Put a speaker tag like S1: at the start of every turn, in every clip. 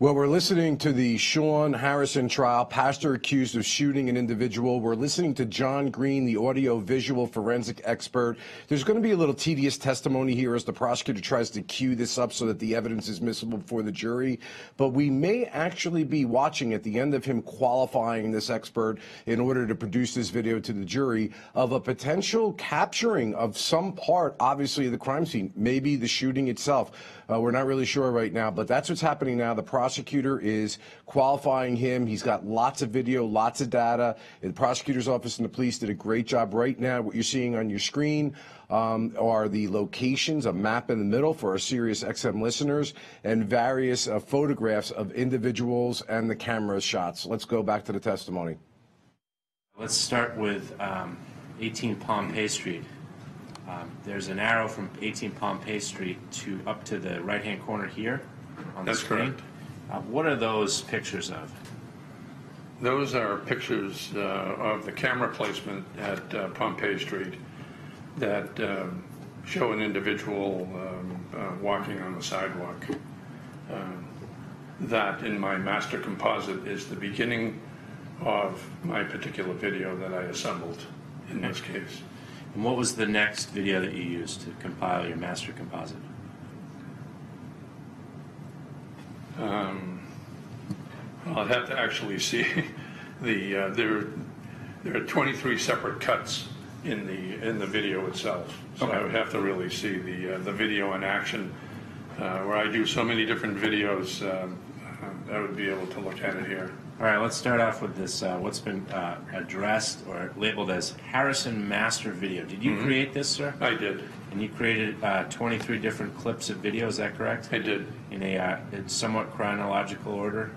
S1: Well, we're listening to the Shaun Harrison trial, pastor accused of shooting an individual. We're listening to John Green, the audio visual forensic expert. There's going to be a little tedious testimony here as the prosecutor tries to cue this up so that the evidence is admissible before the jury. But we may actually be watching at the end of him qualifying this expert in order to produce this video to the jury of a potential capturing of some part, obviously, of the crime scene, maybe the shooting itself. Uh, we're not really sure right now, but that's what's happening now. The prosecutor is qualifying him. He's got lots of video, lots of data. The prosecutor's office and the police did a great job right now. What you're seeing on your screen um, are the locations, a map in the middle for our Sirius XM listeners, and various uh, photographs of individuals and the camera shots. Let's go back to the testimony.
S2: Let's start with um, 18 Pompey Street. Um, there's an arrow from 18 Pompey Street to up to the right-hand corner here on
S3: That's
S2: the screen.
S3: correct.
S2: Uh, what are those pictures of?
S3: Those are pictures uh, of the camera placement at uh, Pompey Street that um, show an individual um, uh, walking on the sidewalk. Um, That, in my master composite, is the beginning of my particular video that I assembled in this case.
S2: And what was the next video that you used to compile your master composite?
S3: Um, I'll have to actually see the, uh, there, there are 23 separate cuts in the, in the video itself. So I would have to really see the, uh, the video in action, uh, where I do so many different videos, um, uh, I would be able to look at it here.
S2: All right, let's start off with this. Uh, what's been uh, addressed or labeled as Harrison Master Video? Did you create this, sir?
S3: I did,
S2: And you created uh, 23 different clips of video. Is that correct?
S3: I did.
S2: In a uh, somewhat chronological order.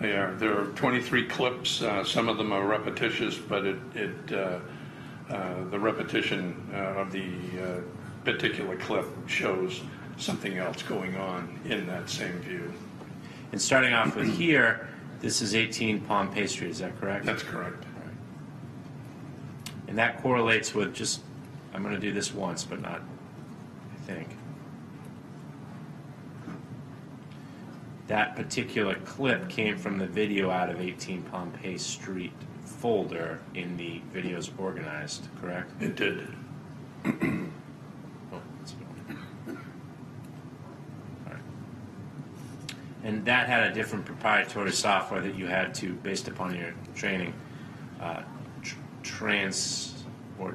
S3: They are, there are 23 clips, uh, some of them are repetitious, but it, it, uh, uh, the repetition uh, of the uh, particular clip shows something else going on in that same view.
S2: And starting off with here, this is 18 Pompey Street. Is that correct?
S3: That's correct.
S2: And that correlates with just, I'm going to do this once, but not, I think. That particular clip came from the video out of 18 Pompey Street folder in the videos organized, correct?
S3: It did.
S2: Oh, that's good. All right. And that had a different proprietary software that you had to, based upon your training, uh, tr- trans or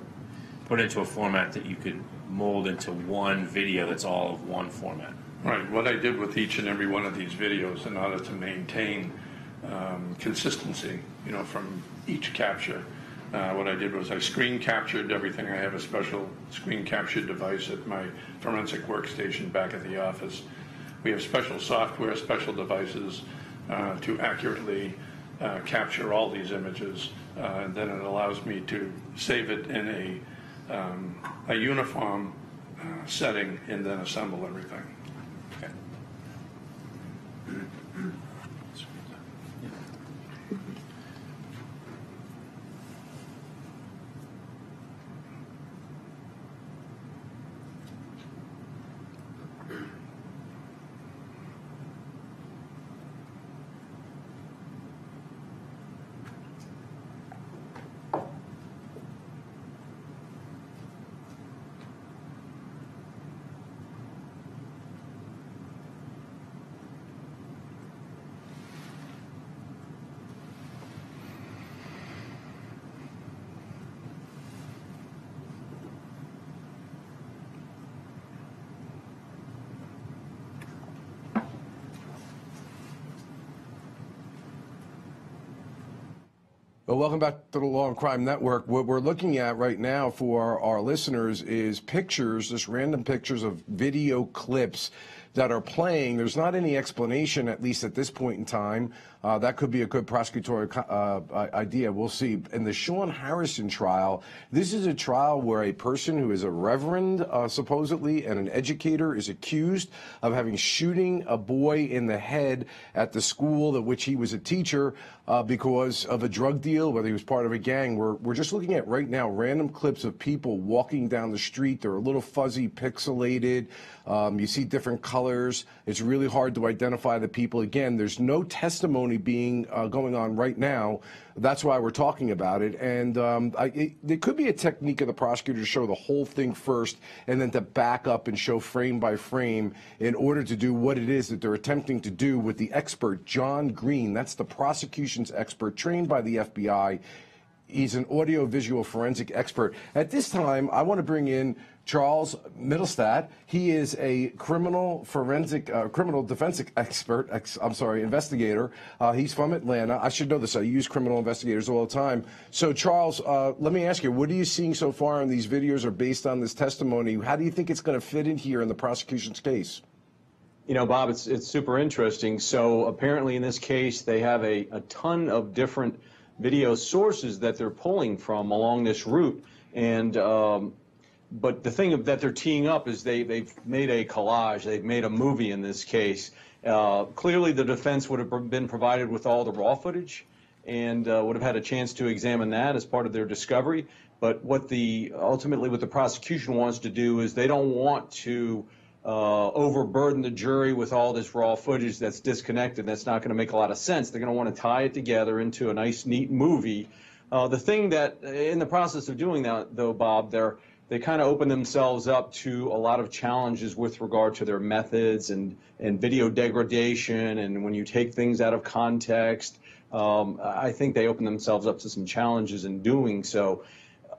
S2: put into a format that you could mold into one video that's all of one format.
S3: Right, what I did with each and every one of these videos in order to maintain um, consistency, you know, from each capture, uh, what I did was I screen captured everything. I have a special screen capture device at my forensic workstation back at the office. We have special software, special devices uh, to accurately uh, capture all these images, uh, and then it allows me to save it in a, um, a uniform uh, setting and then assemble everything.
S2: Okay.
S1: Well, welcome back to the Law and Crime Network. What we're looking at right now for our listeners is pictures, just random pictures of video clips that are playing. There's not any explanation, at least at this point in time. Uh, that could be a good prosecutorial uh, idea. We'll see. In the Shaun Harrison trial, this is a trial where a person who is a reverend, uh, supposedly, and an educator is accused of having shooting a boy in the head at the school at which he was a teacher uh, because of a drug deal, whether he was part of a gang. We're, we're just looking at right now random clips of people walking down the street. They're a little fuzzy, pixelated. Um, you see different colors trailers. It's really hard to identify the people. Again, there's no testimony being uh, going on right now. That's why we're talking about it. And um, I, it, there could be a technique of the prosecutor to show the whole thing first and then to back up and show frame by frame in order to do what it is that they're attempting to do with the expert, John Green. That's the prosecution's expert, trained by the FBI. He's an audiovisual forensic expert. At this time, I want to bring in Charles Mittelstadt. He is a criminal forensic, uh, criminal defense expert. Ex, I'm sorry, investigator. Uh, he's from Atlanta. I should know this. I use criminal investigators all the time. So, Charles, uh, let me ask you: What are you seeing so far in these videos, or based on this testimony? How do you think it's going to fit in here in the prosecution's case?
S4: You know, Bob, it's it's super interesting. So apparently, in this case, they have a, a ton of different video sources that they're pulling from along this route, and um, but the thing that they're teeing up is they they've made a collage, they've made a movie in this case. Uh, clearly, the defense would have been provided with all the raw footage, and uh, would have had a chance to examine that as part of their discovery. But what the ultimately what the prosecution wants to do is they don't want to uh, overburden the jury with all this raw footage that's disconnected. That's not going to make a lot of sense. They're going to want to tie it together into a nice, neat movie. Uh, the thing that, in the process of doing that, though, Bob, they're they kind of open themselves up to a lot of challenges with regard to their methods and, and video degradation. And when you take things out of context, um, I think they open themselves up to some challenges in doing so.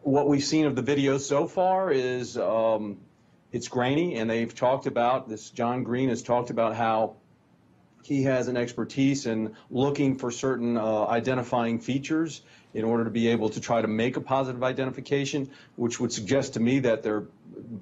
S4: What we've seen of the video so far is um, it's grainy, and they've talked about this. John Green has talked about how he has an expertise in looking for certain uh, identifying features in order to be able to try to make a positive identification, which would suggest to me that there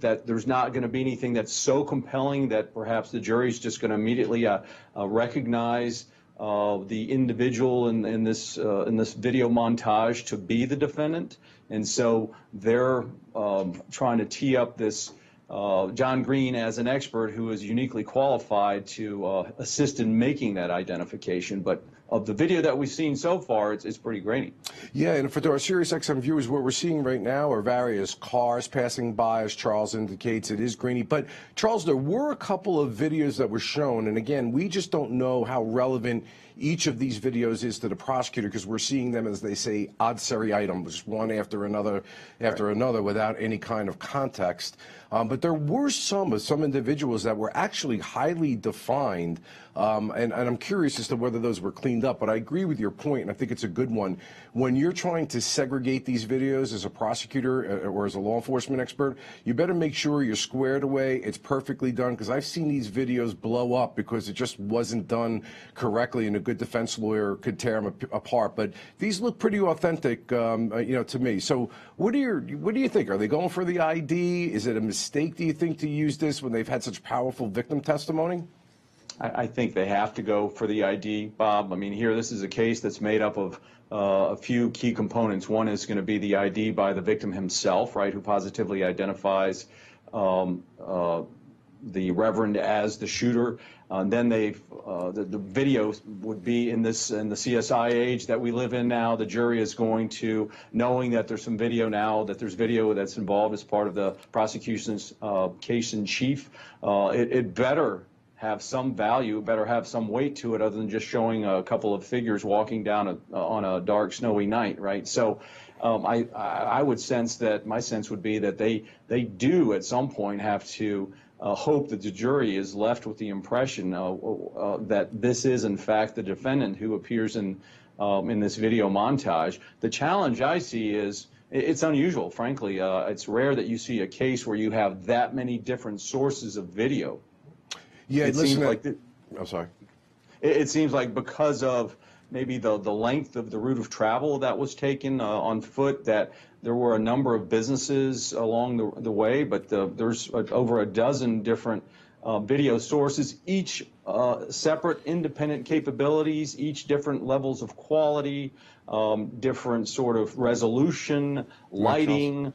S4: that there's not going to be anything that's so compelling that perhaps the jury's just going to immediately uh, uh, recognize uh, the individual in, in this uh, in this video montage to be the defendant, and so they're um, trying to tee up this uh, John Green as an expert who is uniquely qualified to uh, assist in making that identification. But of the video that we've seen so far, it's, it's pretty grainy.
S1: Yeah, and for our Sirius XM viewers, what we're seeing right now are various cars passing by, as Charles indicates. It is grainy. But, Charles, there were a couple of videos that were shown, and again, we just don't know how relevant each of these videos is to the prosecutor because we're seeing them as they say adversary items, one after another after right. another without any kind of context. Um, but there were some some individuals that were actually highly defined, um, and, and, I'm curious as to whether those were cleaned up. But I agree with your point, and I think it's a good one. When you're trying to segregate these videos as a prosecutor uh, or as a law enforcement expert, you better make sure you're squared away. It's perfectly done because I've seen these videos blow up because it just wasn't done correctly, and a good defense lawyer could tear them apart. But these look pretty authentic, um, uh, you know, to me. So what do you what do you think? Are they going for the ID? Is it a mistake, do you think, to use this when they've had such powerful victim testimony?
S4: I, I think they have to go for the ID, Bob. I mean, here, this is a case that's made up of uh, a few key components. One is going to be the ID by the victim himself, right, who positively identifies um, uh, the reverend as the shooter. Uh, then they, uh, the, the video would be in this in the CSI age that we live in now. The jury is going to, knowing that there's some video now, that there's video that's involved as part of the prosecution's uh, case in chief. Uh, it, it better have some value, better have some weight to it, other than just showing a couple of figures walking down a, on a dark, snowy night, right? So. Um, I, I would sense that my sense would be that they they do at some point have to uh, hope that the jury is left with the impression uh, uh, that this is, in fact, the defendant who appears in um, in this video montage. The challenge I see is it's unusual, frankly. Uh, it's rare that you see a case where you have that many different sources of video.
S1: Yeah, it seems like. The, I'm sorry.
S4: It, it seems like because of maybe the, the length of the route of travel that was taken uh, on foot, that there were a number of businesses along the, the way, but the, there's a, over a dozen different uh, video sources, each uh, separate independent capabilities, each different levels of quality, um, different sort of resolution, lighting.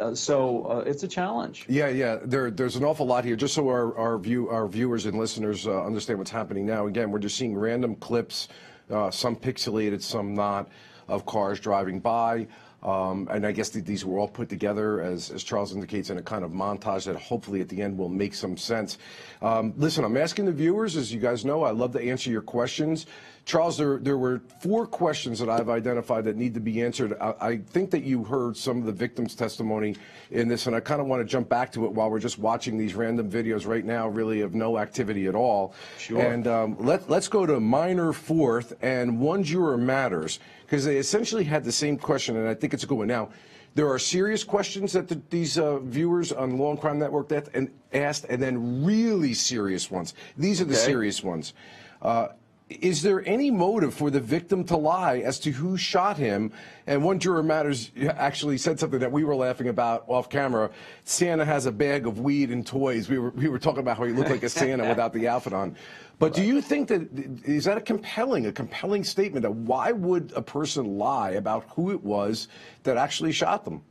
S4: Uh, so uh, it's a challenge.
S1: Yeah, yeah. There, there's an awful lot here. Just so our, our view, our viewers and listeners uh, understand what's happening now. Again, we're just seeing random clips, uh, some pixelated, some not, of cars driving by. Um, and I guess that these were all put together, as, as Charles indicates, in a kind of montage that hopefully at the end will make some sense. Um, listen, I'm asking the viewers, as you guys know, I love to answer your questions. Charles, there, there were four questions that I've identified that need to be answered. I, I think that you heard some of the victims' testimony in this, and I kind of want to jump back to it while we're just watching these random videos right now, really of no activity at all.
S4: Sure.
S1: And um, let, let's go to minor fourth, and one juror matters, because they essentially had the same question, and I think it's a good one. Now, there are serious questions that the, these uh, viewers on Law and Crime Network that and asked, and then really serious ones. These are the
S4: Okay.
S1: serious ones. Uh, is there any motive for the victim to lie as to who shot him? And one juror matters actually said something that we were laughing about off camera. Santa has a bag of weed and toys. We were we were talking about how he looked like a Santa without the outfit on. But do you think that is that a compelling a compelling statement that why would a person lie about who it was that actually shot them?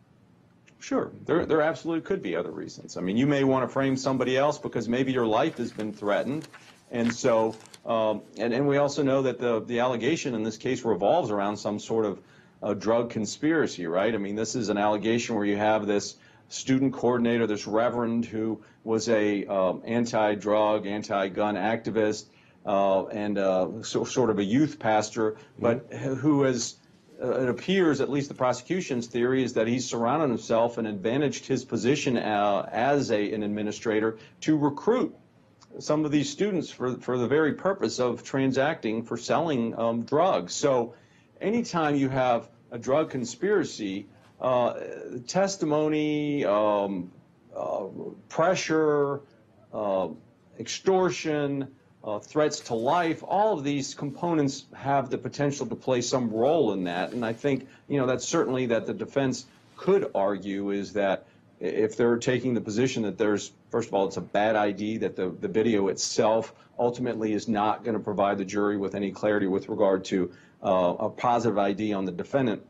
S4: Sure, there, there absolutely could be other reasons. I mean, you may want to frame somebody else because maybe your life has been threatened. And so, um, and, and we also know that the, the allegation in this case revolves around some sort of uh, drug conspiracy, right? I mean, this is an allegation where you have this student coordinator, this reverend who was a um, anti-drug, anti-gun activist, uh, and uh, so, sort of a youth pastor, but who has uh, it appears, at least the prosecution's theory, is that he's surrounded himself and advantaged his position uh, as a, an administrator to recruit some of these students for, for the very purpose of transacting for selling um, drugs. So anytime you have a drug conspiracy, uh, testimony, um, uh, pressure, uh, extortion, uh, threats to life, all of these components have the potential to play some role in that. And I think, you know, that's certainly that the defense could argue is that if they're taking the position that there's, first of all, it's a bad ID, that the, the video itself ultimately is not going to provide the jury with any clarity with regard to uh, a positive ID on the defendant,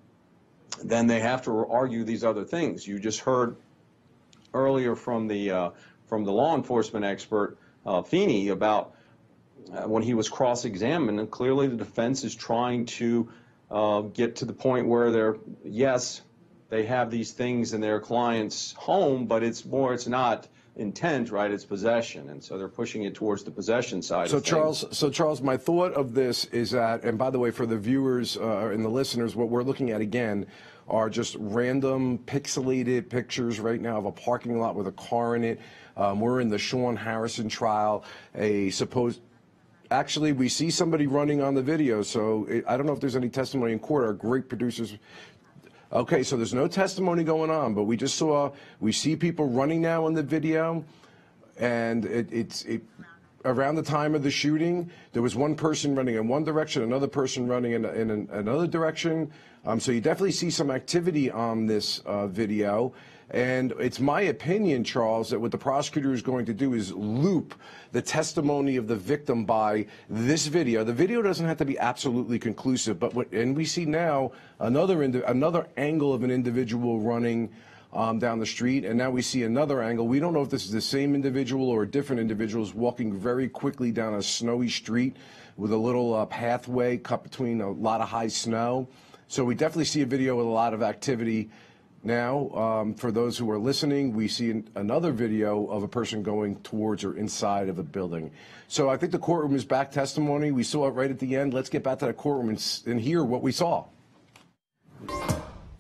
S4: then they have to argue these other things. You just heard earlier from the uh, from the law enforcement expert uh, Feeney about uh, when he was cross-examined, and clearly the defense is trying to uh, get to the point where they're yes, they have these things in their client's home, but it's more it's not intent, right? It's possession, and so they're pushing it towards the possession side.
S1: So. Charles, so Charles, my thought of this is that, and by the way, for the viewers uh, and the listeners, what we're looking at again are just random pixelated pictures right now of a parking lot with a car in it. Um, we're in the Shaun Harrison trial. A supposed Actually, we see somebody running on the video, so it, I don't know if there's any testimony in court. Our great producers. Okay, so there's no testimony going on, but we just saw, we see people running now in the video, and it, it's it. Around the time of the shooting, there was one person running in one direction, another person running in, in an, another direction. Um, so you definitely see some activity on this uh, video. And it's my opinion, Charles, that what the prosecutor is going to do is loop the testimony of the victim by this video. The video doesn't have to be absolutely conclusive, but what, and we see now another another angle of an individual running um, down the street, and now we see another angle. We don't know if this is the same individual or different individuals walking very quickly down a snowy street with a little uh, pathway cut between a lot of high snow. So we definitely see a video with a lot of activity. Now, um, for those who are listening, we see an, another video of a person going towards or inside of a building. So I think the courtroom is back testimony. We saw it right at the end. Let's get back to the courtroom and, and hear what we saw.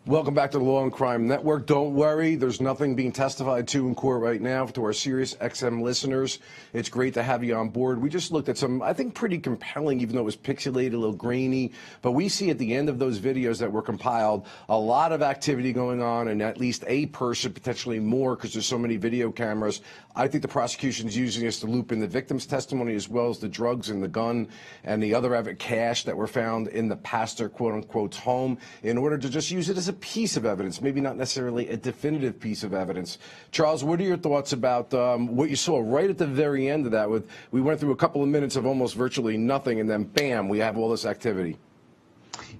S1: Welcome back to the Law and Crime Network. Don't worry, there's nothing being testified to in court right now. To our Sirius XM listeners, it's great to have you on board. We just looked at some, I think, pretty compelling, even though it was pixelated, a little grainy. But we see at the end of those videos that were compiled a lot of activity going on, and at least a person, potentially more, because there's so many video cameras. I think the prosecution's using this to loop in the victim's testimony as well as the drugs and the gun and the other cash that were found in the pastor, quote unquote, home in order to just use it as a piece of evidence, maybe not necessarily a definitive piece of evidence. Charles, what are your thoughts about um, what you saw right at the very end of that? With we went through a couple of minutes of almost virtually nothing, and then bam, we have all this activity.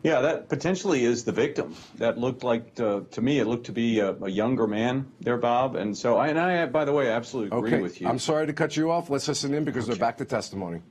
S4: Yeah, that potentially is the victim. That looked like, uh, to me, it looked to be a, a younger man there, Bob. And so, I, and I, by the way, absolutely agree
S1: Okay,
S4: with you.
S1: I'm sorry to cut you off. Let's listen in because they're back to testimony.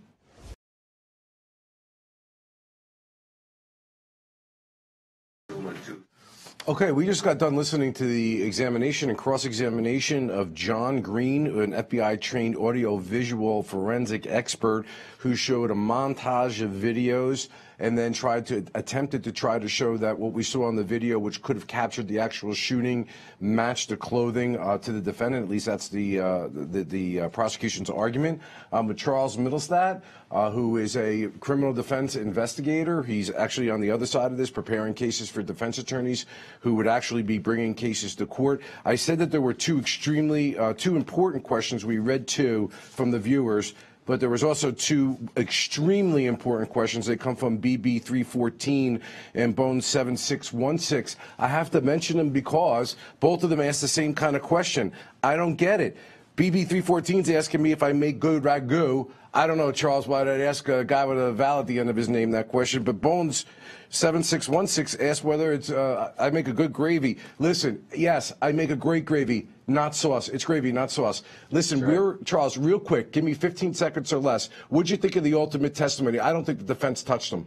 S1: Okay, we just got done listening to the examination and cross-examination of John Green, an FBI-trained audio-visual forensic expert who showed a montage of videos and then tried to attempted to try to show that what we saw on the video, which could have captured the actual shooting, matched the clothing uh, to the defendant. At least that's the uh, the, the uh, prosecution's argument. Um, but Charles Mittelstadt, uh, who is a criminal defense investigator, he's actually on the other side of this, preparing cases for defense attorneys who would actually be bringing cases to court. I said that there were two extremely uh, two important questions. We read two from the viewers. But there was also two extremely important questions. They come from BB 314 and Bone 7616. I have to mention them because both of them asked the same kind of question. I don't get it. BB 314 is asking me if I make good ragu. I don't know, Charles, why did I ask a guy with a vowel at the end of his name that question? But Bones 7616 asked whether it's uh, I make a good gravy. Listen, yes, I make a great gravy, not sauce. It's gravy, not sauce. Listen,
S4: Sure.
S1: we're Charles, real quick, give me 15 seconds or less. What'd you think of the ultimate testimony? I don't think the defense touched them.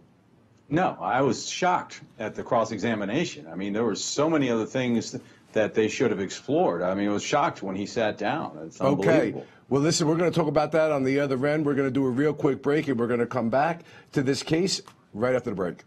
S4: No, I was shocked at the cross-examination. I mean, there were so many other things that they should have explored. I mean, I was shocked when he sat down. It's
S1: Okay.
S4: unbelievable.
S1: Well, listen, we're going to talk about that on the other end. We're going to do a real quick break, and we're going to come back to this case right after the break.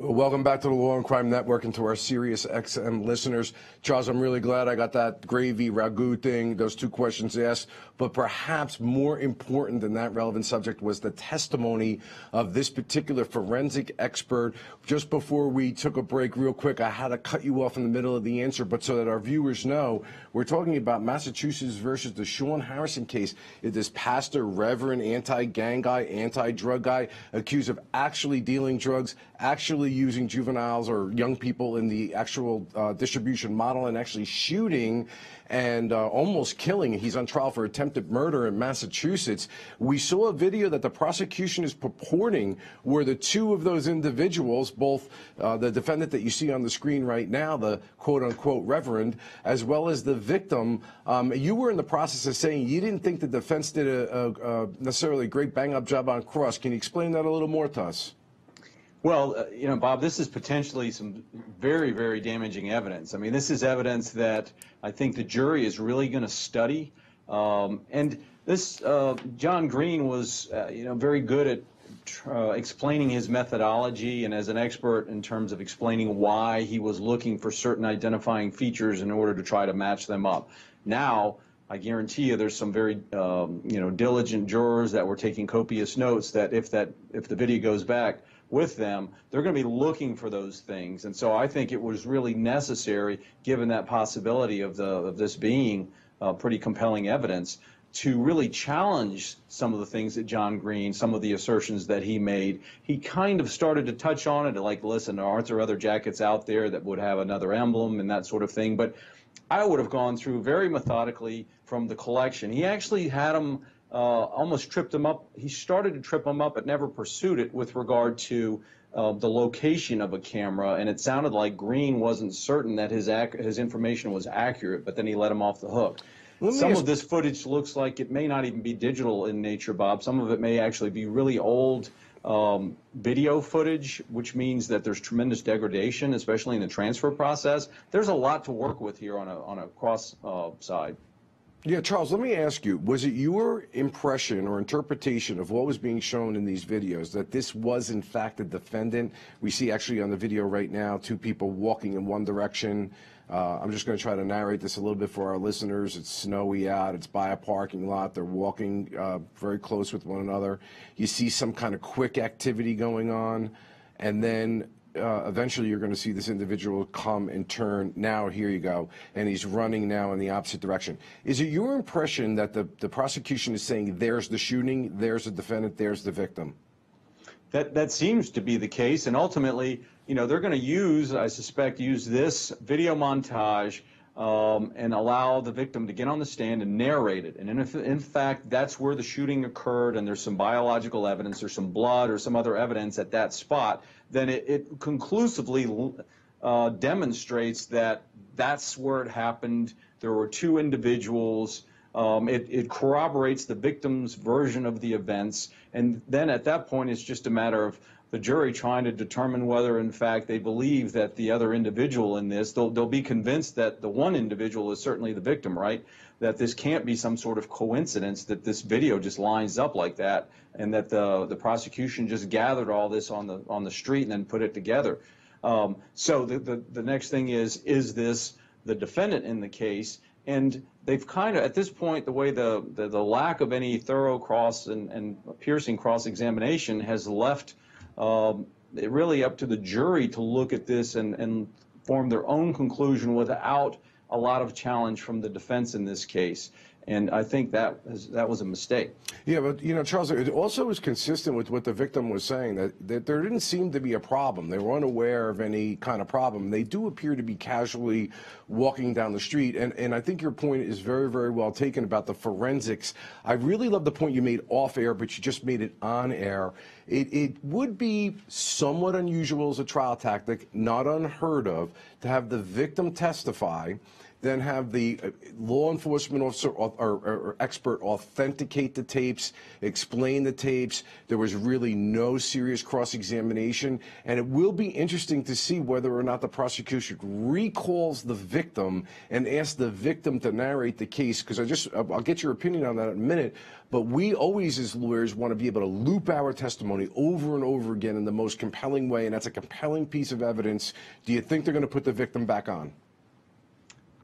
S1: Welcome back to the Law and Crime Network and to our Sirius XM listeners. Charles, I'm really glad I got that gravy ragu thing, those two questions asked. But perhaps more important than that relevant subject was the testimony of this particular forensic expert. Just before we took a break, real quick, I had to cut you off in the middle of the answer, but so that our viewers know, we're talking about Massachusetts versus the Shaun Harrison case. It is pastor, reverend, anti-gang guy, anti-drug guy, accused of actually dealing drugs, actually using juveniles or young people in the actual uh, distribution model and actually shooting and uh, almost killing. He's on trial for attempted murder in Massachusetts. We saw a video that the prosecution is purporting where the two of those individuals, both uh, the defendant that you see on the screen right now, the quote unquote reverend, as well as the victim, um, you were in the process of saying you didn't think the defense did a, a, a necessarily great bang up job on cross. Can you explain that a little more to us?
S4: Well, uh, you know, Bob, this is potentially some very, very damaging evidence. I mean, this is evidence that I think the jury is really going to study. Um, and this, uh, John Green was, uh, you know, very good at uh, explaining his methodology and as an expert in terms of explaining why he was looking for certain identifying features in order to try to match them up. Now, I guarantee you, there's some very, um, you know, diligent jurors that were taking copious notes. That if that if the video goes back with them, they're going to be looking for those things. And so I think it was really necessary, given that possibility of the of this being uh, pretty compelling evidence, to really challenge some of the things that John Green, some of the assertions that he made. He kind of started to touch on it, like, listen, aren't there other jackets out there that would have another emblem and that sort of thing? But I would have gone through very methodically from the collection. He actually had them uh, almost tripped him up. He started to trip him up, but never pursued it with regard to uh, the location of a camera. And it sounded like Green wasn't certain that his ac- his information was accurate, but then he let him off the hook. Some of this footage looks like it may not even be digital in nature, Bob. Some of it may actually be really old um, video footage, which means that there's tremendous degradation, especially in the transfer process. There's a lot to work with here on a on a cross uh, side.
S1: Yeah, Charles, let me ask you, was it your impression or interpretation of what was being shown in these videos that this was in fact a defendant? We see actually on the video right now two people walking in one direction. Uh, I'm just going to try to narrate this a little bit for our listeners. It's snowy out. It's by a parking lot. They're walking uh, very close with one another. You see some kind of quick activity going on, and then uh, eventually you're going to see this individual come and turn. Now, here you go. And he's running now in the opposite direction. Is it your impression that the, the prosecution is saying there's the shooting, there's the defendant, there's the victim?
S4: That that seems to be the case, and ultimately, you know, they're going to use, I suspect, use this video montage um, and allow the victim to get on the stand and narrate it. And if, in fact, that's where the shooting occurred, and there's some biological evidence, there's some blood or some other evidence at that spot, then it, it conclusively uh, demonstrates that that's where it happened. There were two individuals. Um, it, it corroborates the victim's version of the events. And then at that point, it's just a matter of the jury trying to determine whether, in fact, they believe that the other individual in this, they'll, they'll be convinced that the one individual is certainly the victim, right? That this can't be some sort of coincidence that this video just lines up like that, and that the the prosecution just gathered all this on the on the street and then put it together. Um, so the, the the next thing is, is this the defendant in the case? And they've kind of, at this point, the way the, the, the lack of any thorough cross and, and piercing cross examination has left um, it really up to the jury to look at this and, and form their own conclusion without a lot of challenge from the defense in this case. And I think that is, that was a mistake.
S1: Yeah, but you know, Charles, it also was consistent with what the victim was saying that, that there didn't seem to be a problem. They were unaware of any kind of problem. They do appear to be casually walking down the street. And, and I think your point is very, very well taken about the forensics. I really love the point you made off air, but you just made it on air. It, it would be somewhat unusual as a trial tactic, not unheard of, to have the victim testify then have the uh, law enforcement officer or, or, or, expert authenticate the tapes, explain the tapes. There was really no serious cross-examination, and it will be interesting to see whether or not the prosecution recalls the victim and asks the victim to narrate the case. Because I just, I'll get your opinion on that in a minute. But we always, as lawyers, want to be able to loop our testimony over and over again in the most compelling way, and that's a compelling piece of evidence. Do you think they're going to put the victim back on?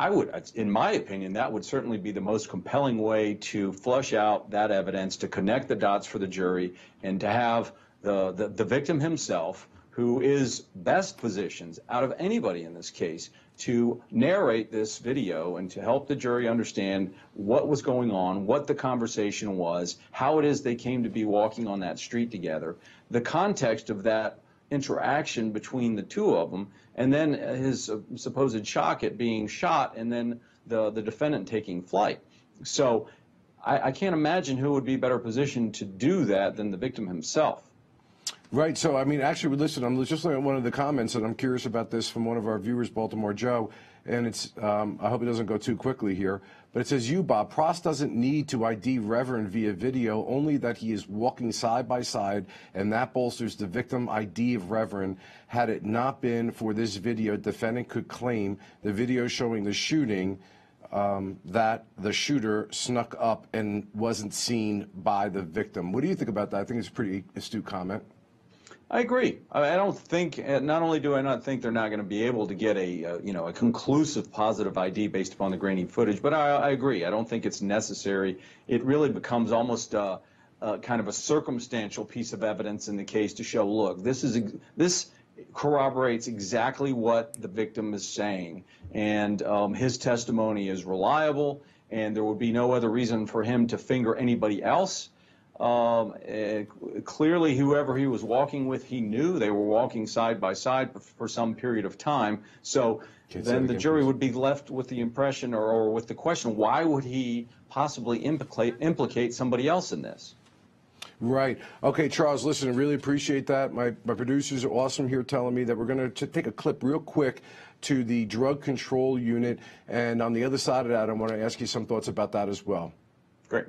S4: I would, uh, in my opinion, that would certainly be the most compelling way to flush out that evidence, to connect the dots for the jury, and to have the, the, the victim himself, who is best positioned out of anybody in this case, to narrate this video and to help the jury understand what was going on, what the conversation was, how it is they came to be walking on that street together, the context of that interaction between the two of them, and then his uh, supposed shock at being shot, and then the, the defendant taking flight. So I, I can't imagine who would be better positioned to do that than the victim himself.
S1: Right. So, I mean, actually, listen, I'm just looking at one of the comments, and I'm curious about this from one of our viewers, Baltimore Joe. And it's, um, I hope it doesn't go too quickly here, but it says, you, Bob, Prost doesn't need to ID Reverend via video, only that he is walking side by side, and that bolsters the victim ID of Reverend. Had it not been for this video, defendant could claim the video showing the shooting um, that the shooter snuck up and wasn't seen by the victim. What do you think about that? I think it's a pretty astute comment.
S4: I agree. I don't think. Not only do I not think they're not going to be able to get a uh, you know a conclusive positive ID based upon the grainy footage, but I, I agree. I don't think it's necessary. It really becomes almost uh, uh, kind of a circumstantial piece of evidence in the case to show, look, this is this corroborates exactly what the victim is saying, and um, his testimony is reliable, and there would be no other reason for him to finger anybody else. Um, eh, clearly, whoever he was walking with, he knew they were walking side by side for, some period of time. So then the jury please. would be left with the impression or, or, with the question, why would he possibly implicate, implicate somebody else in this?
S1: Right. Okay, Charles, listen, I really appreciate that. My, my producers are awesome here telling me that we're going to take a clip real quick to the drug control unit. And on the other side of that, I want to ask you some thoughts about that as well.
S4: Great.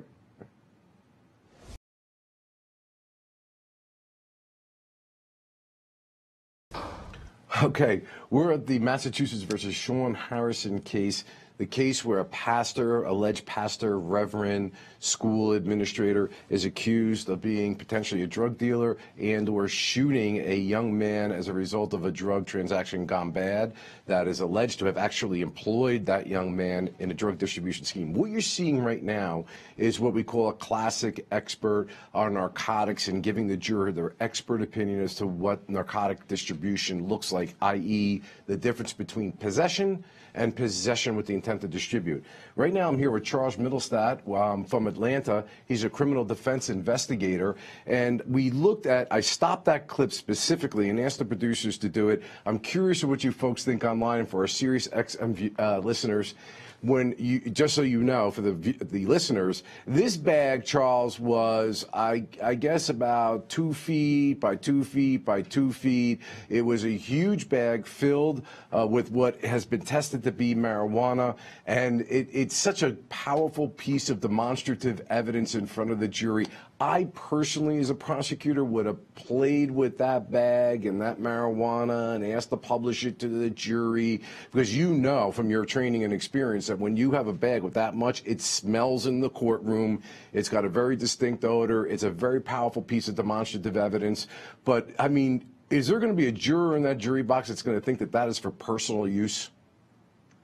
S1: Okay, we're at the Massachusetts versus Shaun Harrison case the case where a pastor, alleged pastor, reverend, school administrator is accused of being potentially a drug dealer and or shooting a young man as a result of a drug transaction gone bad that is alleged to have actually employed that young man in a drug distribution scheme. What you're seeing right now is what we call a classic expert on narcotics and giving the juror their expert opinion as to what narcotic distribution looks like, i.e. the difference between possession and possession with the intent to distribute. Right now, I'm here with Charles Mittelstadt um, from Atlanta. He's a criminal defense investigator. And we looked at, I stopped that clip specifically and asked the producers to do it. I'm curious what you folks think online for our Sirius XM uh, listeners. When you just so you know for the the listeners, this bag, Charles, was I I guess about two feet by two feet by two feet. It was a huge bag filled uh, with what has been tested to be marijuana, and it, it's such a powerful piece of demonstrative evidence in front of the jury. I personally, as a prosecutor, would have played with that bag and that marijuana and asked to publish it to the jury because you know from your training and experience that when you have a bag with that much, it smells in the courtroom. It's got a very distinct odor. It's a very powerful piece of demonstrative evidence. But I mean, is there going to be a juror in that jury box that's going to think that that is for personal use?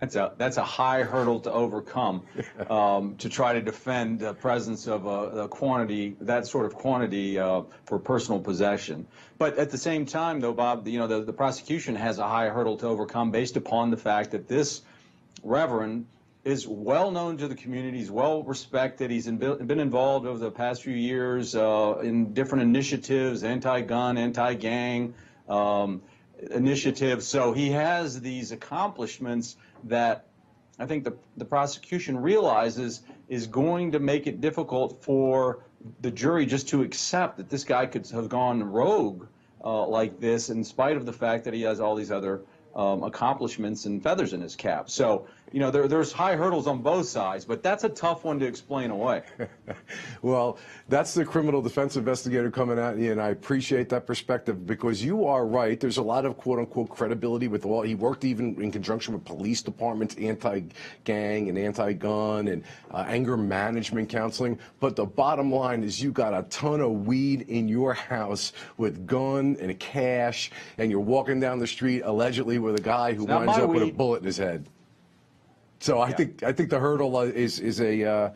S4: That's a that's a high hurdle to overcome um, to try to defend the presence of a, a quantity that sort of quantity uh, for personal possession. But at the same time, though, Bob, you know the, the prosecution has a high hurdle to overcome based upon the fact that this reverend is well known to the community. He's well respected. He's in, been involved over the past few years uh, in different initiatives, anti-gun, anti-gang. Um, initiatives. So he has these accomplishments that I think the, the prosecution realizes is going to make it difficult for the jury just to accept that this guy could have gone rogue uh, like this in spite of the fact that he has all these other um, accomplishments and feathers in his cap. So, you know, there, there's high hurdles on both sides, but that's a tough one to explain away.
S1: well, that's the criminal defense investigator coming at you, and I appreciate that perspective because you are right. There's a lot of quote unquote credibility with all. He worked even in conjunction with police departments, anti-gang and anti-gun and uh, anger management counseling. But the bottom line is, you got a ton of weed in your house with gun and cash, and you're walking down the street allegedly with a guy who winds up with a bullet in his head. So I think I think the hurdle uh, is is a uh,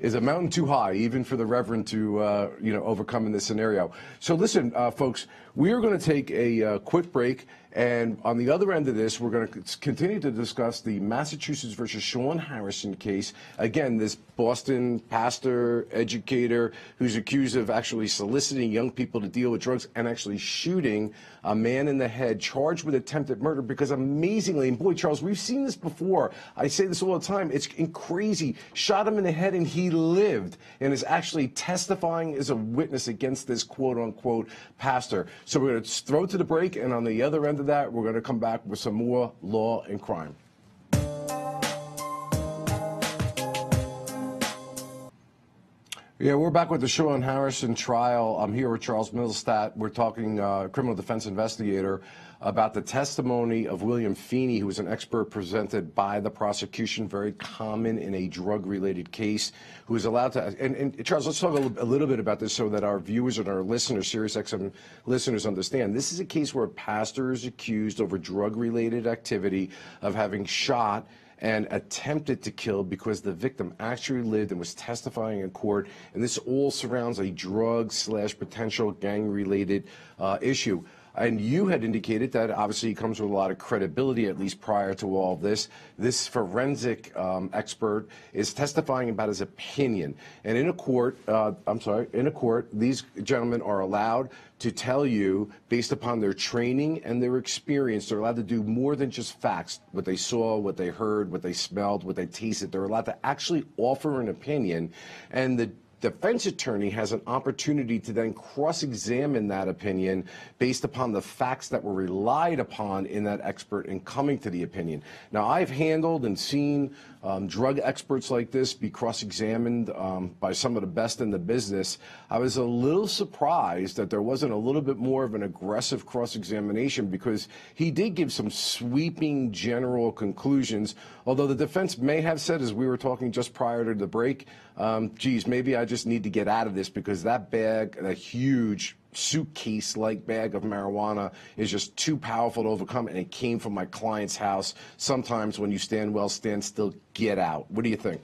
S1: is a mountain too high, even for the Reverend to uh, you know overcome in this scenario. So listen, uh, folks, we are going to take a uh, quick break, and on the other end of this, we're going to continue to discuss the Massachusetts versus Shaun Harrison case. Again, this Boston pastor educator who's accused of actually soliciting young people to deal with drugs and actually shooting a man in the head, charged with attempted murder. Because amazingly, and boy, Charles, we've seen this before. I say this all the time. It's crazy. Shot him in the head and he lived and is actually testifying as a witness against this quote unquote pastor. So we're going to throw it to the break, and on the other end that, we're going to come back with some more law and crime. Yeah, we're back with the Shaun Harrison trial. I'm here with Charles Mittelstadt. We're talking uh, criminal defense investigator about the testimony of William Feeney, who was an expert presented by the prosecution, very common in a drug-related case, who was allowed to. And, and Charles, let's talk a little, a little bit about this so that our viewers and our listeners, Sirius XM listeners, understand. This is a case where a pastor is accused over drug-related activity of having shot and attempted to kill because the victim actually lived and was testifying in court. And this all surrounds a drug slash potential gang related uh, issue. And you had indicated that obviously comes with a lot of credibility, at least prior to all this. This forensic um, expert is testifying about his opinion. And in a court, uh, I'm sorry, in a court, these gentlemen are allowed to tell you, based upon their training and their experience, they're allowed to do more than just facts. What they saw, what they heard, what they smelled, what they tasted. They're allowed to actually offer an opinion. And the defense attorney has an opportunity to then cross-examine that opinion based upon the facts that were relied upon in that expert in coming to the opinion. Now, I've handled and seen um, drug experts like this be cross-examined um, by some of the best in the business. I was a little surprised that there wasn't a little bit more of an aggressive cross-examination because he did give some sweeping general conclusions, although the defense may have said, as we were talking just prior to the break, um, geez, maybe I just need to get out of this because that bag, a huge suitcase like bag of marijuana is just too powerful to overcome and it came from my client's house. Sometimes when you stand well, stand still, get out. What do you think?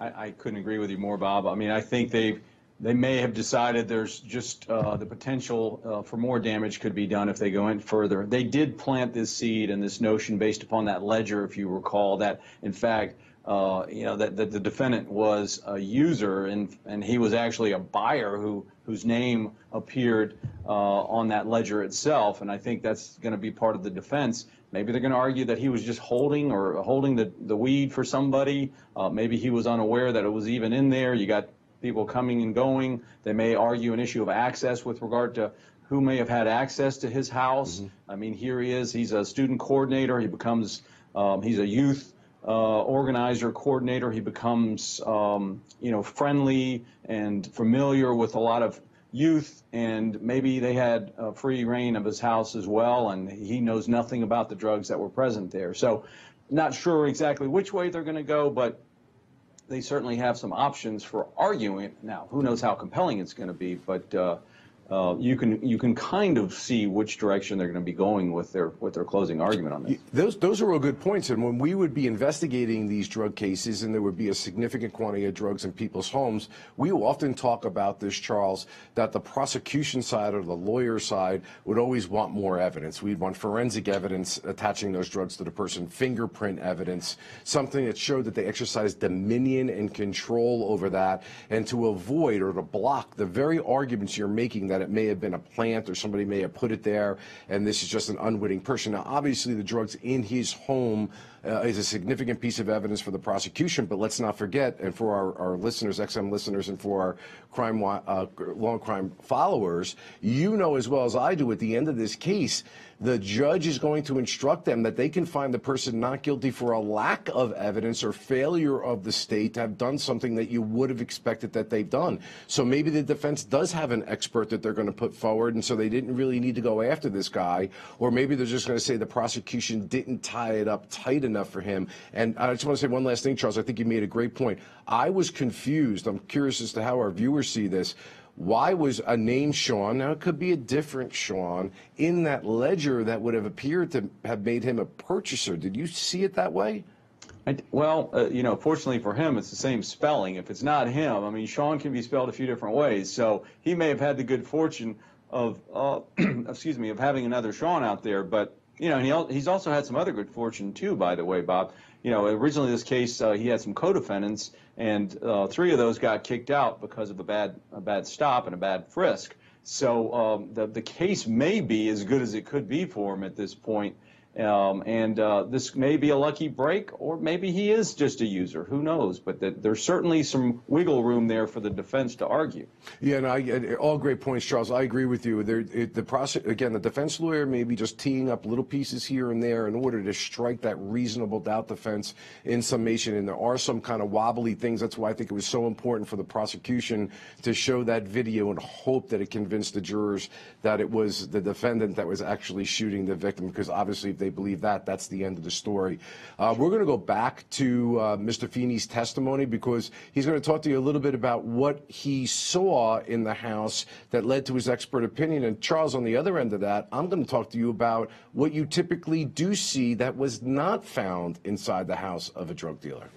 S4: I, I couldn't agree with you more, Bob. I mean, I think they they may have decided there's just uh, the potential uh, for more damage could be done if they go in further. They did plant this seed and this notion based upon that ledger, if you recall, that in fact, uh, you know, that, that the defendant was a user and and he was actually a buyer who whose name appeared uh, on that ledger itself. And I think that's going to be part of the defense Maybe they're going to argue that he was just holding or holding the, the weed for somebody. Uh, maybe he was unaware that it was even in there. You got people coming and going. They may argue an issue of access with regard to who may have had access to his house. I mean, here he is. He's a student coordinator. He becomes, um, he's a youth uh, organizer, coordinator. He becomes, um, you know, friendly and familiar with a lot of youth, and maybe they had uh, free reign of his house as well, and he knows nothing about the drugs that were present there. So, not sure exactly which way they're going to go, but they certainly have some options for arguing. Now, who knows how compelling it's going to be, but uh, uh, you can you can kind of see which direction they're going to be going with their with their closing argument on this.
S1: Those those are all good points. And when we would be investigating these drug cases, and there would be a significant quantity of drugs in people's homes, we often talk about this, Charles, that the prosecution side or the lawyer side would always want more evidence. We'd want forensic evidence attaching those drugs to the person, fingerprint evidence, something that showed that they exercised dominion and control over that, and to avoid or to block the very arguments you're making that it may have been a plant or somebody may have put it there, and this is just an unwitting person. Now, obviously, the drugs in his home uh, is a significant piece of evidence for the prosecution, but let's not forget, and for our, our listeners, XM listeners, and for our crime, uh, law crime followers, you know as well as I do at the end of this case, the judge is going to instruct them that they can find the person not guilty for a lack of evidence or failure of the state to have done something that you would have expected that they've done. So maybe the defense does have an expert that they're going to put forward, and so they didn't really need to go after this guy, or maybe they're just going to say the prosecution didn't tie it up tight enough for him. And I just want to say one last thing, Charles. I think you made a great point. I was confused. I'm curious as to how our viewers see this. Why was a name Sean, now it could be a different Sean, in that ledger that would have appeared to have made him a purchaser? Did you see it that way?
S4: I, well, uh, you know, fortunately for him, it's the same spelling. If it's not him, I mean, Sean can be spelled a few different ways. So he may have had the good fortune of, uh, excuse me, of having another Sean out there. But you know, he, he's also had some other good fortune too, by the way, Bob. You know, originally this case, uh, he had some co-defendants, and uh, three of those got kicked out because of a bad, a bad stop and a bad frisk. So um, the the case may be as good as it could be for him at this point. Um, and uh, this may be a lucky break, or maybe he is just a user. Who knows? But that there's certainly some wiggle room there for the defense to argue.
S1: Yeah, no, I- all great points, Charles. I agree with you. There, it, the process again, the defense lawyer may be just teeing up little pieces here and there in order to strike that reasonable doubt defense in summation. And there are some kind of wobbly things. That's why I think it was so important for the prosecution to show that video and hope that it convinced the jurors that it was the defendant that was actually shooting the victim. Because obviously, if they believe that, that's the end of the story. Uh, we're going to go back to uh, Mr. Feeney's testimony because he's going to talk to you a little bit about what he saw in the house that led to his expert opinion. And Charles, on the other end of that, I'm going to talk to you about what you typically do see that was not found inside the house of a drug dealer.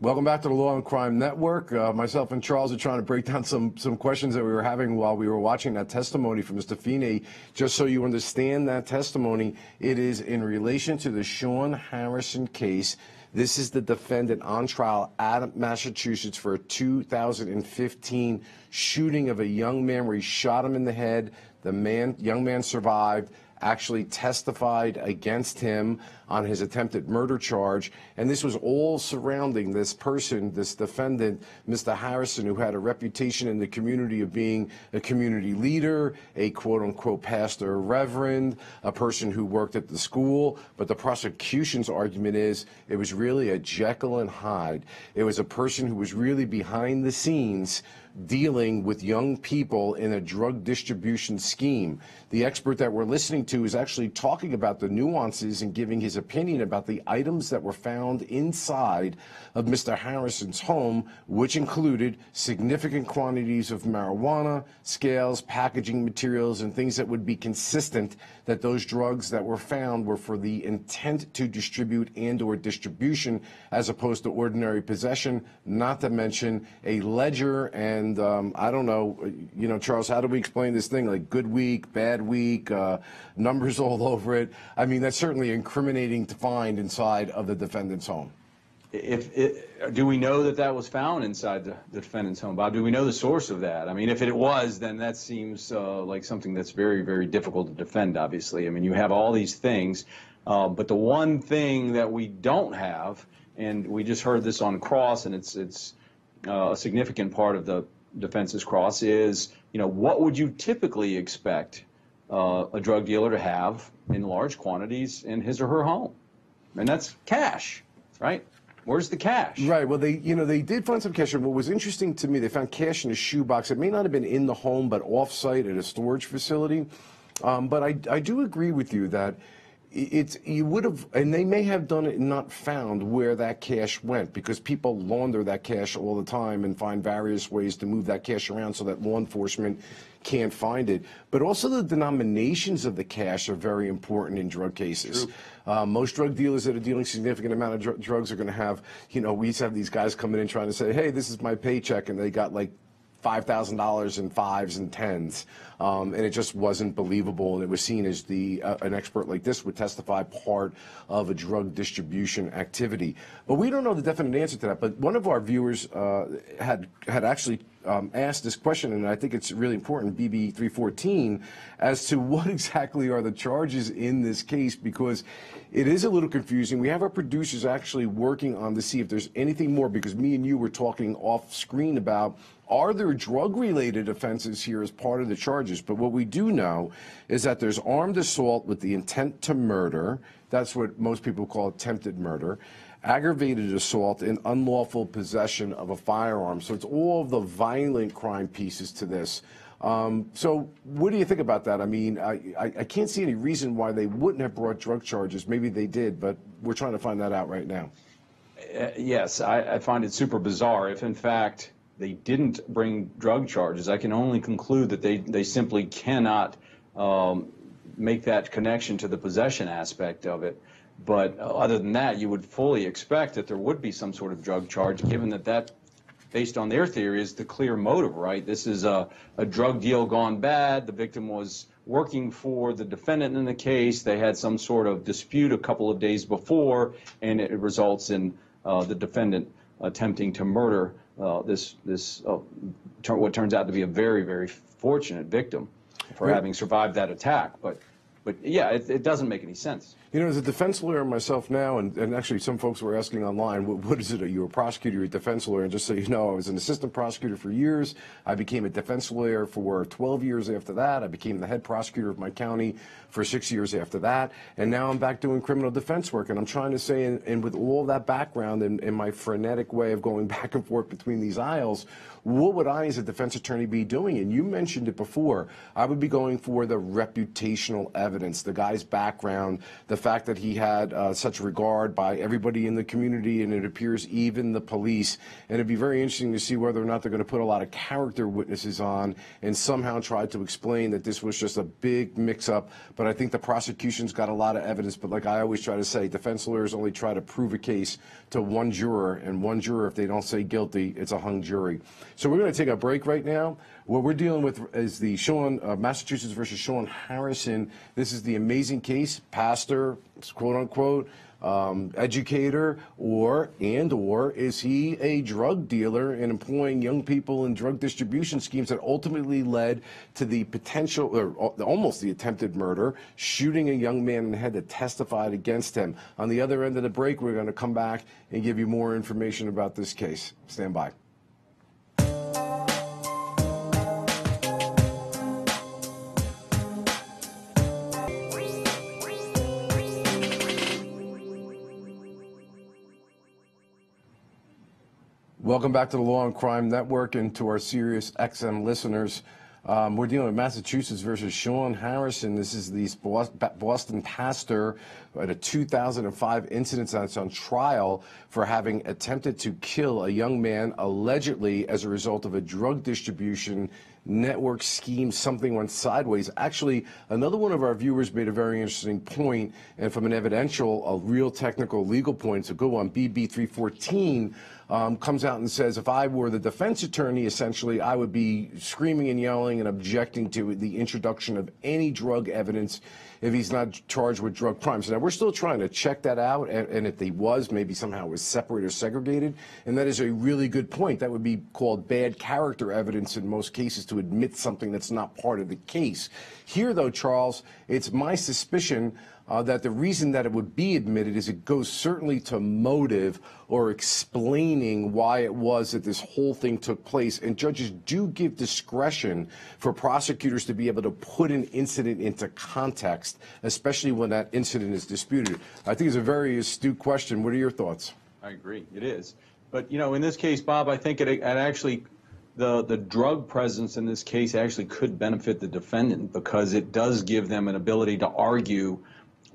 S1: Welcome back to the Law and Crime Network. Uh, myself and Charles are trying to break down some some questions that we were having while we were watching that testimony from Mr. Feeney. Just so you understand that testimony, it is in relation to the Shaun Harrison case. This is the defendant on trial at Massachusetts for a 2015 shooting of a young man where he shot him in the head. The man, young man survived actually testified against him on his attempted murder charge. And this was all surrounding this person, this defendant, Mr. Harrison, who had a reputation in the community of being a community leader, a quote unquote pastor or reverend, a person who worked at the school. But the prosecution's argument is it was really a Jekyll and Hyde. It was a person who was really behind the scenes dealing with young people in a drug distribution scheme. The expert that we're listening to is actually talking about the nuances and giving his opinion about the items that were found inside of Mr. Harrison's home, which included significant quantities of marijuana, scales, packaging materials, and things that would be consistent that those drugs that were found were for the intent to distribute and or distribution as opposed to ordinary possession, not to mention a ledger and um, I don't know, you know, Charles, how do we explain this thing? Like good week, bad week, uh, numbers all over it. I mean, that's certainly incriminating to find inside of the defendant's home.
S4: if it, do we know that that was found inside the, the defendant's home, Bob? Do we know the source of that? I mean, if it was, then that seems uh, like something that's very, very difficult to defend. Obviously, I mean, you have all these things, uh, but the one thing that we don't have, and we just heard this on cross, and it's it's uh, a significant part of the defense's cross is, you know, what would you typically expect uh, a drug dealer to have in large quantities in his or her home? And that's cash, right? Where's the cash?
S1: Right. Well, they, you know, they did find some cash. What was interesting to me, they found cash in a shoebox. It may not have been in the home, but off-site at a storage facility. Um, but I, I do agree with you that it's you would have, and they may have done it and not found where that cash went because people launder that cash all the time and find various ways to move that cash around so that law enforcement can't find it. But also the denominations of the cash are very important in drug cases. Uh, most drug dealers that are dealing significant amount of dr- drugs are going to have, you know, we used to have these guys coming in trying to say, hey, this is my paycheck, and they got like $5,000 in fives and tens. Um, and it just wasn't believable. And it was seen as the uh, an expert like this would testify part of a drug distribution activity. But we don't know the definite answer to that. But one of our viewers uh, had had actually um, asked this question, and I think it's really important, BB 314, as to what exactly are the charges in this case, because it is a little confusing. We have our producers actually working on to see if there's anything more, because me and you were talking off screen about are there drug related offenses here as part of the charges? But what we do know is that there's armed assault with the intent to murder. That's what most people call attempted murder. Aggravated assault and unlawful possession of a firearm. So it's all of the violent crime pieces to this. Um, so what do you think about that? I mean, I, I, I can't see any reason why they wouldn't have brought drug charges. Maybe they did, but we're trying to find that out right now.
S4: Uh, yes, I, I find it super bizarre. If in fact they didn't bring drug charges, I can only conclude that they, they simply cannot um, make that connection to the possession aspect of it. But other than that, you would fully expect that there would be some sort of drug charge, given that that, based on their theory, is the clear motive, right? This is a, a drug deal gone bad. The victim was working for the defendant in the case. They had some sort of dispute a couple of days before, and it results in uh, the defendant attempting to murder uh, this this uh, what turns out to be a very very fortunate victim for
S1: Right.
S4: having survived that attack. But but yeah, it, it doesn't make any sense.
S1: You know, as a defense lawyer myself now, and, and actually some folks were asking online, what, what is it? Are you a prosecutor, you're a defense lawyer? And just so you know, I was an assistant prosecutor for years. I became a defense lawyer for 12 years after that. I became the head prosecutor of my county for six years after that. And now I'm back doing criminal defense work. And I'm trying to say, and, and with all that background and, and my frenetic way of going back and forth between these aisles, what would I, as a defense attorney, be doing? And you mentioned it before. I would be going for the reputational evidence, the guy's background, the fact that he had uh, such regard by everybody in the community, and it appears even the police. And it'd be very interesting to see whether or not they're going to put a lot of character witnesses on and somehow try to explain that this was just a big mix-up. But I think the prosecution's got a lot of evidence. But like I always try to say, defense lawyers only try to prove a case to one juror, and one juror, if they don't say guilty, it's a hung jury. So we're going to take a break right now. What we're dealing with is the Shaun, uh, Massachusetts versus Shaun Harrison. This is the amazing case, pastor, quote unquote, um, educator, or and or is he a drug dealer and employing young people in drug distribution schemes that ultimately led to the potential, or almost the attempted murder, shooting a young man in the head that testified against him. On the other end of the break, we're going to come back and give you more information about this case. Stand by. Welcome back to the Law and Crime Network and to our Sirius XM listeners. Um, we're dealing with Massachusetts versus Shaun Harrison. This is the Boston pastor at a 2005 incident that's on trial for having attempted to kill a young man allegedly as a result of a drug distribution network scheme. Something went sideways. Actually, another one of our viewers made a very interesting point, and from an evidential, a real technical legal point. So go on BB 314 um, comes out and says, if I were the defense attorney, essentially, I would be screaming and yelling and objecting to the introduction of any drug evidence if he's not charged with drug crimes. Now, we're still trying to check that out, and, and if he was, maybe somehow it was separated or segregated. And that is a really good point. That would be called bad character evidence in most cases to admit something that's not part of the case. Here, though, Charles, it's my suspicion uh, that the reason that it would be admitted is it goes certainly to motive or explaining why it was that this whole thing took place. And judges do give discretion for prosecutors to be able to put an incident into context, especially when that incident is disputed. I think it's a very astute question. What are your thoughts?
S4: I agree, it is. But, you know, in this case, Bob, I think it, it actually, the, the drug presence in this case actually could benefit the defendant because it does give them an ability to argue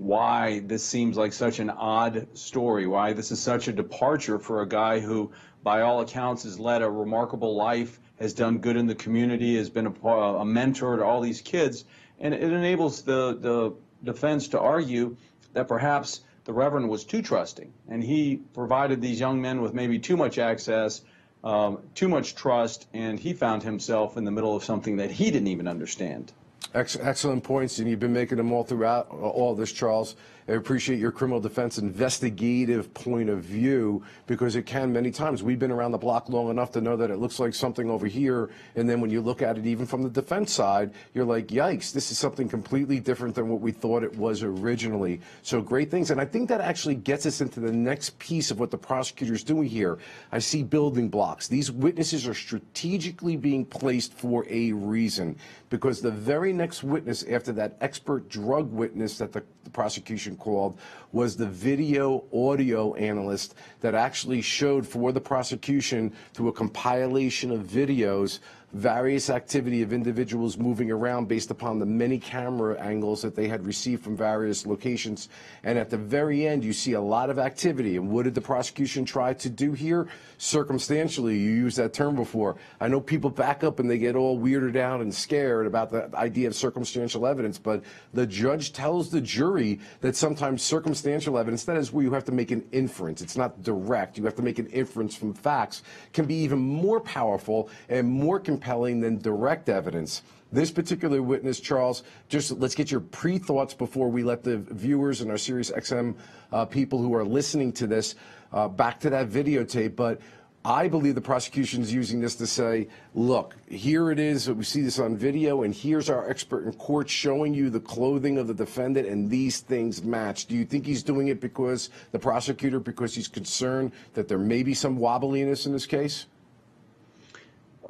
S4: why this seems like such an odd story, why this is such a departure for a guy who, by all accounts, has led a remarkable life, has done good in the community, has been a, a mentor to all these kids. And it enables the, the defense to argue that perhaps the Reverend was too trusting and he provided these young men with maybe too much access. Um, too much trust, and he found himself in the middle of something that he didn't even understand.
S1: Ex- excellent points, and you've been making them all throughout uh, all this, Charles. I appreciate your criminal defense investigative point of view because it can many times. We've been around the block long enough to know that it looks like something over here, and then when you look at it, even from the defense side, you're like, yikes, this is something completely different than what we thought it was originally. So great things, and I think that actually gets us into the next piece of what the prosecutor's doing here. I see building blocks. These witnesses are strategically being placed for a reason because the very next witness after that expert drug witness that the, the prosecution called was the video audio analyst that actually showed for the prosecution through a compilation of videos various activity of individuals moving around based upon the many camera angles that they had received from various locations. And at the very end, you see a lot of activity. And what did the prosecution try to do here? Circumstantially, you used that term before. I know people back up and they get all weirded out and scared about the idea of circumstantial evidence, but the judge tells the jury that sometimes circumstantial evidence, that is where you have to make an inference. It's not direct. You have to make an inference from facts, can be even more powerful and more compelling compelling than direct evidence. This particular witness, Charles, just let's get your pre thoughts before we let the viewers and our Sirius XM uh, people who are listening to this uh, back to that videotape. But I believe the prosecution is using this to say, look, here it is. We see this on video, and here's our expert in court showing you the clothing of the defendant, and these things match. Do you think he's doing it because the prosecutor, because he's concerned that there may be some wobbliness in this case?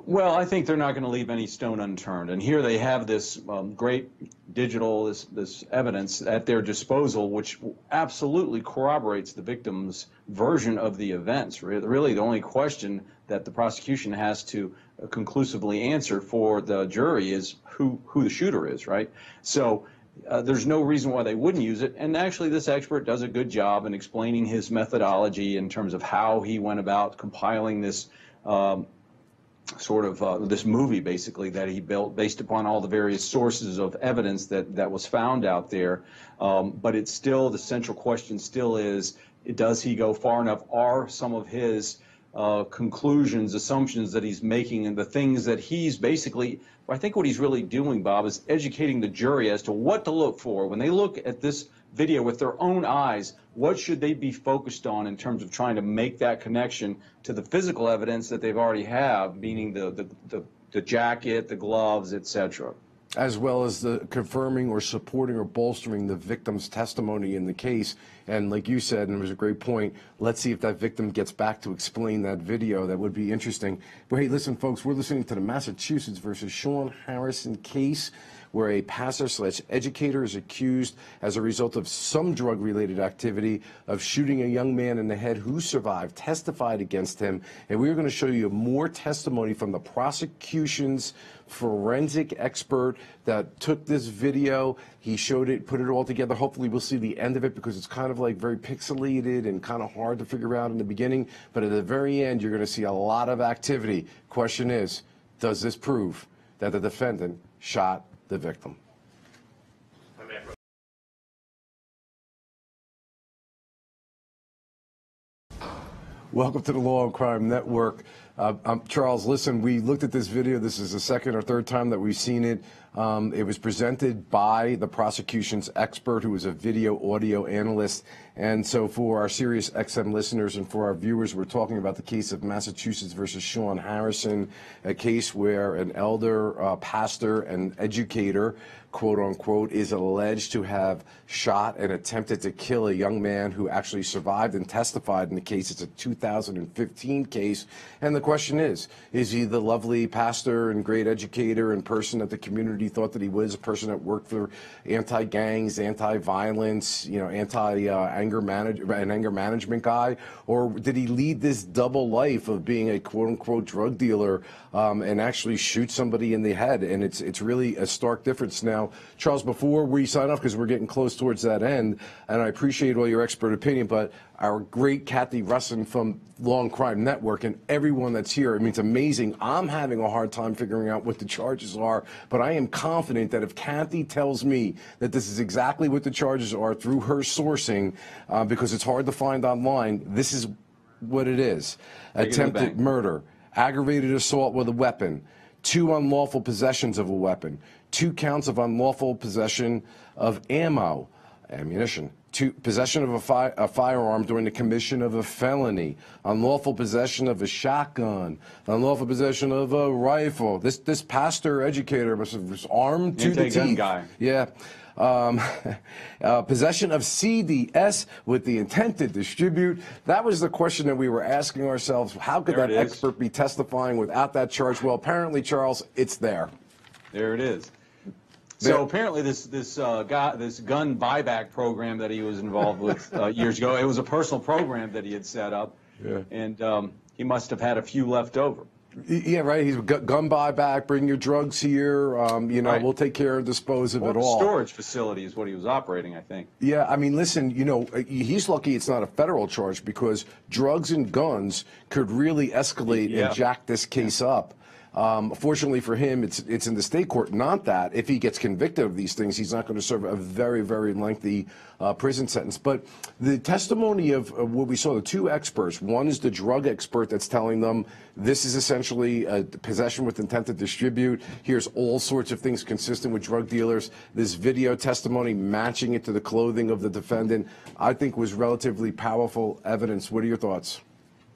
S4: Well, I think they're not going to leave any stone unturned. And here they have this um, great digital, this, this evidence at their disposal, which absolutely corroborates the victim's version of the events. Really, the only question that the prosecution has to uh, conclusively answer for the jury is who, who the shooter is, right? So uh, there's no reason why they wouldn't use it. And actually, this expert does a good job in explaining his methodology in terms of how he went about compiling this um, sort of uh, this movie basically that he built based upon all the various sources of evidence that that was found out there. Um, but it's still the central question still is does he go far enough? Are some of his uh, conclusions assumptions that he's making and the things that he's basically I think what he's really doing Bob is educating the jury as to what to look for. When they look at this video with their own eyes, what should they be focused on in terms of trying to make that connection to the physical evidence that they've already have, meaning the, the, the, the jacket, the gloves, etc
S1: as well as the confirming or supporting or bolstering the victim's testimony in the case. And like you said, and it was a great point, let's see if that victim gets back to explain that video. That would be interesting. But hey, listen, folks, we're listening to the Massachusetts versus Shaun Harrison case where a pastor slash educator is accused as a result of some drug related activity of shooting a young man in the head who survived, testified against him. And we're going to show you more testimony from the prosecution's forensic expert that took this video. He showed it, put it all together. Hopefully, we'll see the end of it because it's kind of like very pixelated and kind of hard to figure out in the beginning. But at the very end, you're going to see a lot of activity. Question is, does this prove that the defendant shot the victim. Welcome to the Law and Crime Network. Uh, um, Charles, listen, we looked at this video. This is the second or third time that we've seen it. Um, it was presented by the prosecution's expert, who is a video audio analyst. And so, for our Sirius XM listeners and for our viewers, we're talking about the case of Massachusetts versus Shaun Harrison, a case where an elder uh, pastor and educator, quote unquote, is alleged to have shot and attempted to kill a young man who actually survived and testified in the case. It's a 2015 case. And the question is is he the lovely pastor and great educator and person that the community thought that he was, a person that worked for anti gangs, anti violence, you know, anti uh, anger an anger management guy? Or did he lead this double life of being a quote unquote drug dealer um, and actually shoot somebody in the head? And it's, it's really a stark difference. Now, Charles, before we sign off, because we're getting close towards that end, and I appreciate all your expert opinion, but our great Kathy Russin from Law and Crime Network and everyone that's here, I mean, it's amazing. I'm having a hard time figuring out what the charges are, but I am confident that if Kathy tells me that this is exactly what the charges are through her sourcing, uh, because it's hard to find online, this is what it is
S4: Take it
S1: attempted
S4: bank.
S1: murder, aggravated assault with a weapon, two unlawful possessions of a weapon, two counts of unlawful possession of ammo, ammunition, two, possession of a, fi- a firearm during the commission of a felony, unlawful possession of a shotgun, unlawful possession of a rifle. This this pastor educator was, was armed to the teeth.
S4: guy.
S1: Yeah. Um, uh, possession of CDS with the intent to distribute. That was the question that we were asking ourselves. How could
S4: There
S1: that expert be testifying without that charge? Well, apparently, Charles, it's there.
S4: There it is. So apparently, this this uh, guy, this gun buyback program that he was involved with uh, years ago, it was a personal program that he had set up,
S1: Yeah.
S4: and um, he must have had a few left over.
S1: Yeah, right. He's gun buyback. Bring your drugs here. Um, you know,
S4: Right.
S1: we'll take care of dispose of it all.
S4: storage facility is what he was operating, I think.
S1: Yeah, I mean, listen, you know, uh, he's lucky it's not a federal charge because drugs and guns could really escalate
S4: Yeah.
S1: and jack this case up. Um, fortunately for him, it's it's in the state court. Not that if he gets convicted of these things, he's not going to serve a very very lengthy uh, prison sentence. But the testimony of, of what we saw, the two experts. One is the drug expert that's telling them this is essentially a possession with intent to distribute. Here's all sorts of things consistent with drug dealers. This video testimony matching it to the clothing of the defendant, I think, was relatively powerful evidence. What are your thoughts?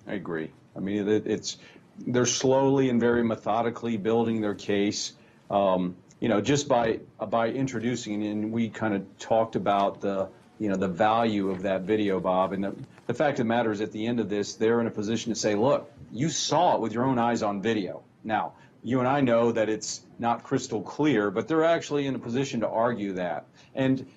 S4: I agree. I mean, it, it's they're slowly and very methodically building their case. Um, you know, just by by introducing, and we kind of talked about the you know the value of that video, Bob. And the, the fact of the matter is, at the end of this, they're in a position to say, look, you saw it with your own eyes on video. Now, you and I know that it's not crystal clear, but they're actually in a position to argue that. And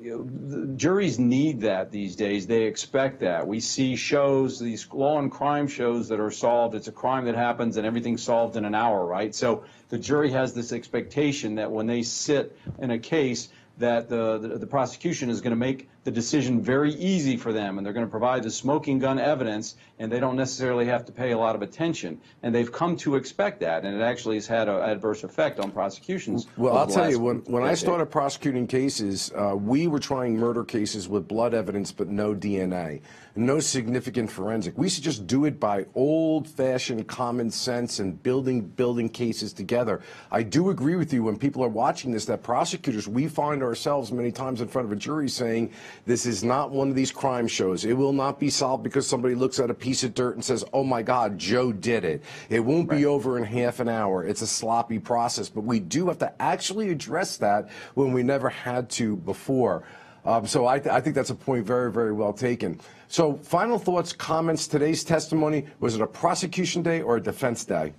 S4: you know, juries need that these days. They expect that. We see shows, these law and crime shows that are solved. It's a crime that happens and everything's solved in an hour, right? So the jury has this expectation that when they sit in a case, that the, the, the prosecution is going to make the decision very easy for them and they're going to provide the smoking gun evidence and they don't necessarily have to pay a lot of attention. And they've come to expect that and it actually has had an adverse effect on prosecutions.
S1: Well, I'll tell you, when, when I started prosecuting cases, uh, we were trying murder cases with blood evidence but no DNA, no significant forensic. We should just do it by old fashioned common sense and building, building cases together. I do agree with you when people are watching this that prosecutors, we find ourselves many times in front of a jury saying, this is not one of these crime shows. It will not be solved because somebody looks at a piece of dirt and says, oh my God, Joe did it. It won't be over in half an hour. It's a sloppy process, but we do have to actually address that when we never had to before. Um, so I, th- I think that's a point very, very well taken. So, final thoughts, comments. Today's testimony was it a prosecution day or a defense day?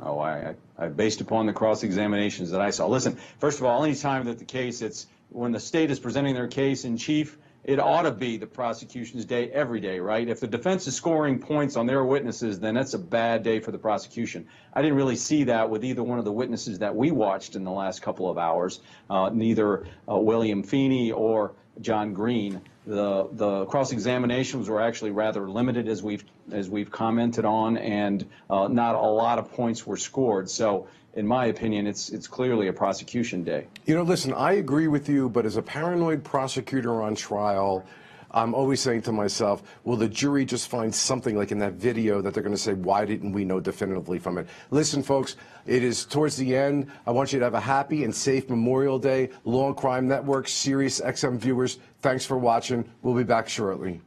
S4: Oh, I, I, based upon the cross examinations that I saw. Listen, first of all, any time that the case, it's when the state is presenting their case in chief, it ought to be the prosecution's day every day, right? If the defense is scoring points on their witnesses, then that's a bad day for the prosecution. I didn't really see that with either one of the witnesses that we watched in the last couple of hours, uh, neither uh, William Feeney or John Green. The the cross examinations were actually rather limited, as we've as we've commented on, and uh, not a lot of points were scored. So, in my opinion, it's it's clearly a prosecution day.
S1: You know, listen, I agree with you, but as a paranoid prosecutor on trial, I'm always saying to myself, will the jury just find something like in that video that they're going to say, why didn't we know definitively from it? Listen, folks, it is towards the end. I want you to have a happy and safe Memorial Day. Law and Crime Network, Sirius XM viewers, thanks for watching. We'll be back shortly.